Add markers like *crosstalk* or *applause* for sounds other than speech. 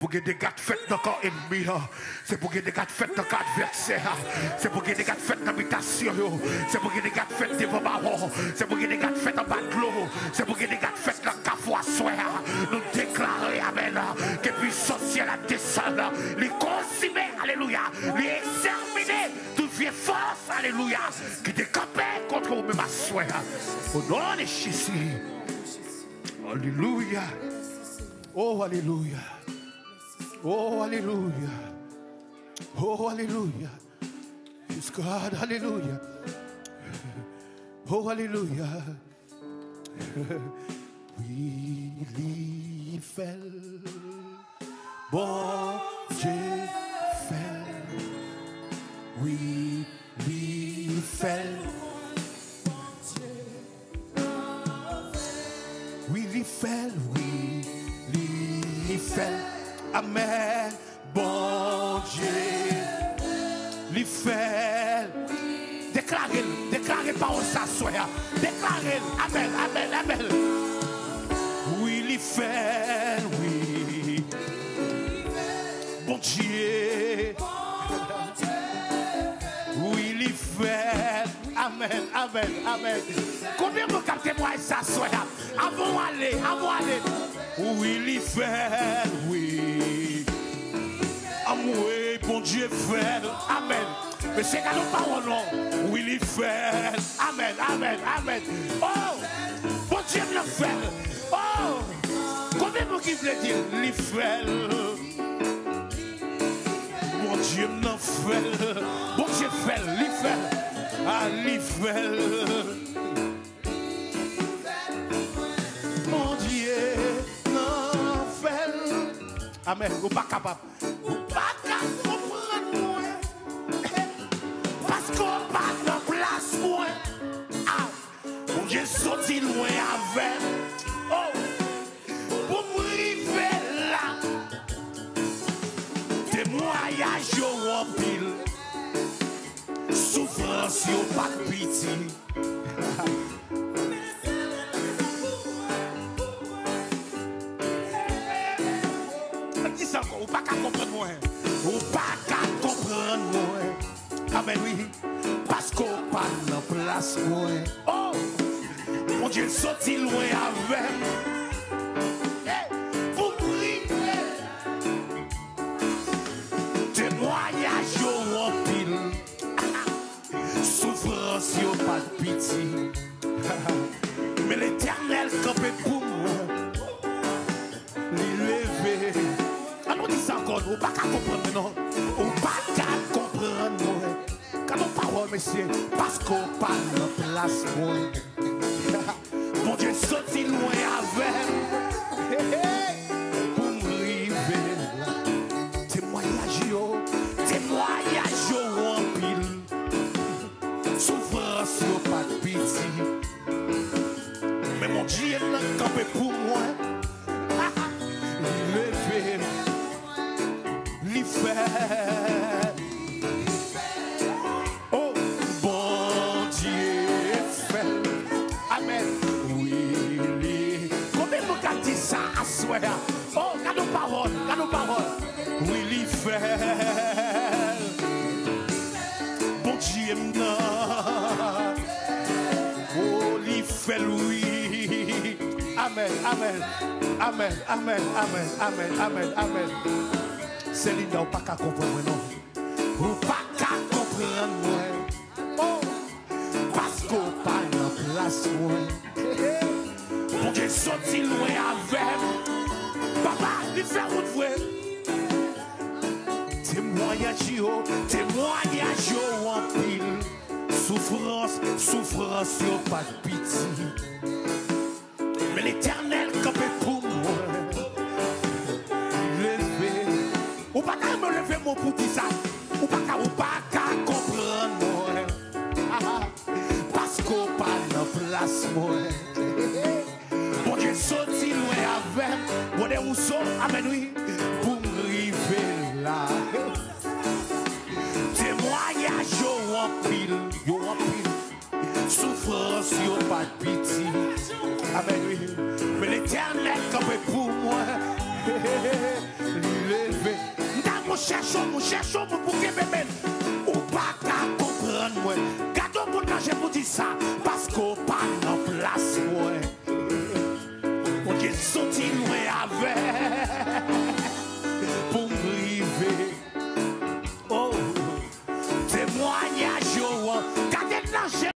Pour que des gars fait dans le ennemi, c'est pour que des gars fait dans le adversaire, c'est pour que des gars fait dans c'est pour que des gars fait devant baron, c'est pour que des gars fait en bas l'eau, c'est pour que des gars fait dans cafou soir. Nous déclarer, Amen, que puissance ciel a descendu, les consommer, Alléluia, les exterminer, toute vieille force, Alléluia, qui décampé contre vous-même à soir. Au nom de Jésus. Alléluia. Oh, Alléluia. Oh, Alléluia. Oh, Alléluia. Yes, God, Alléluia. Oh, Alléluia. Oui, il fait. Bon Dieu fait. Oui, Bon Dieu. Il fait. Déclarez, déclarez par où ça soit. Déclarez. Amen, amen, amen. Oui, il. Oui. Bon Dieu. Oui, il fait. Amen, amen, amen. Combien vous captez moi ça soit? Avant aller, avant aller. Oui, il fait, oui. Bon Dieu fait. Amen. Mais c'est qu'à nos paroles, non? Oui, il. Amen, amen, amen. Oh, bon Dieu le fait. Oh, combien vous qui voulez dire, il fait. Bon Dieu m'en fait. Bon Dieu fait, il fait. Ah, il. Mon fait. Amen. Vous pas capable. Vous pas capable mon Dieu sorti loin avec. Oh, pour m'arriver là. Témoignage au en pile. Souffrance au pas de pitié. Dis ça encore, ou pas qu'à comprendre moi. Ou pas qu'à comprendre moi. Amen, oui. Parce qu'on pas dans place moi. Oh, mon Dieu, sorti loin avec. Pour prier. Témoignage au en pile. Souffrance au pas de pitié. *laughs* Mais l'éternel campé pour moi. L'élevé. Alors dis ça encore, ou pas qu'à comprendre, non. Ou pas qu'à comprendre, non. Quand on parle, monsieur, parce qu'on parle de place, *laughs* Dieu, sorti loin avec. Pour m'arriver là. Témoignage, yo. Témoignage, yo, en pile. Souffrance, yo, pas de pitié. Mais mon Dieu l'a campé pour moi. *laughs* Levé. Oh, quand nos paroles, quand nos paroles. Oui, l'y fait. Bon Dieu, non. Oh, l'y fait, oui? Amen, amen, amen, amen, amen, amen, amen, amen. Céline, ou pas qu'à comprendre, Souffrance, yo, pas de pitié. Mais l'éternel campé pour moi. Levé. Ou pas qu'à me lever mon pour ça. Ou pas qu'à, ou pas qu'à comprendre. Ah, ah. Parce qu'on parle en place moi. Bon Dieu sorti loin avec. Bon Dieu où sont, amen oui. Souffrance yo pas de pitié. Amen oui. Mais l'éternel comme pour moi. Il cherchons, nous cherchons pour que bébé. Ou pas qu'à comprendre moi. Gardons pour quand pour dire ça. Parce qu'on pas en place moi. On dit sorti loin.